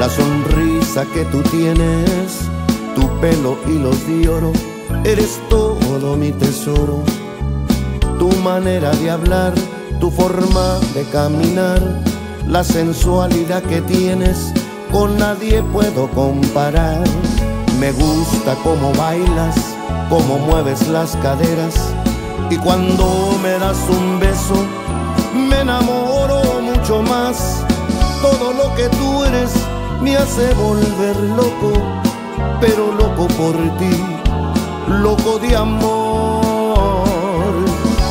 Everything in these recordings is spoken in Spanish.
la sonrisa que tú tienes, tu pelo y los de oro, eres todo mi tesoro. Tu manera de hablar, tu forma de caminar, la sensualidad que tienes, con nadie puedo comparar. Me gusta cómo bailas, cómo mueves las caderas y cuando me das un beso me enamoro mucho más. Todo lo que tú eres me hace volver loco, pero loco por ti, loco de amor.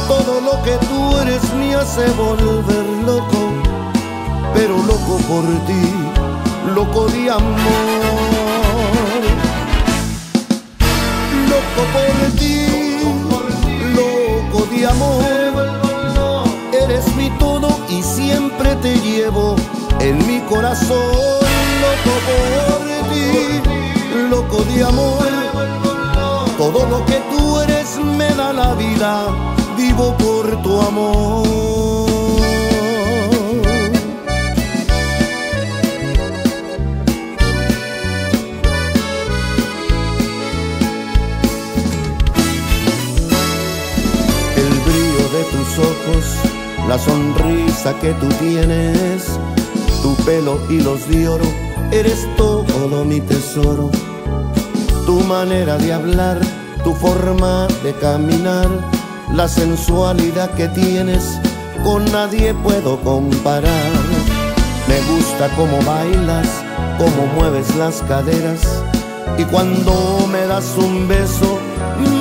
Todo lo que tú eres me hace volver loco, pero loco por ti, loco de amor. Loco por ti, loco de amor eres mi todo y siempre te llevo en mi corazón, loco por ti, loco de amor. Todo lo que tú eres me da la vida, vivo por tu amor. El brillo de tus ojos la sonrisa que tú tienes, tu pelo y los de oro, eres todo mi tesoro. Tu manera de hablar, tu forma de caminar, la sensualidad que tienes, con nadie puedo comparar. Me gusta cómo bailas, cómo mueves las caderas, y cuando me das un beso,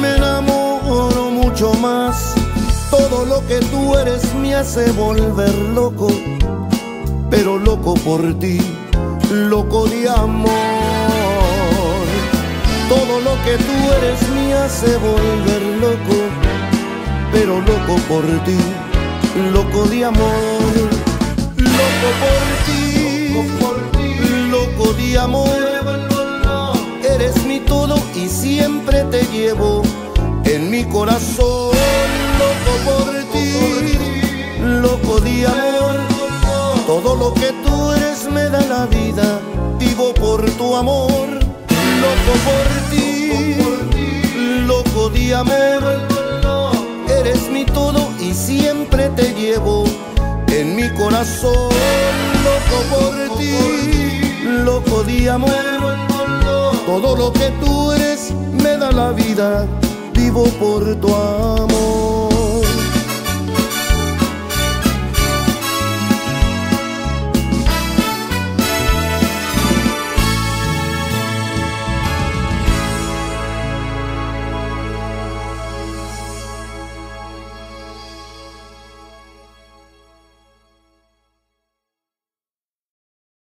me enamoro mucho más todo lo que tú eres me hace volver loco, pero loco por ti, loco de amor. Todo lo que tú eres me hace volver loco, pero loco por ti, loco de amor. Loco por ti, loco de amor. Eres mi todo y siempre te llevo en mi corazón loco por ti, loco de amor. Vida, vivo por tu amor. Loco por ti, loco de amor. Eres mi todo y siempre te llevo en mi corazón. Loco por ti, loco de amor. Todo lo que tú eres me da la vida, vivo por tu amor.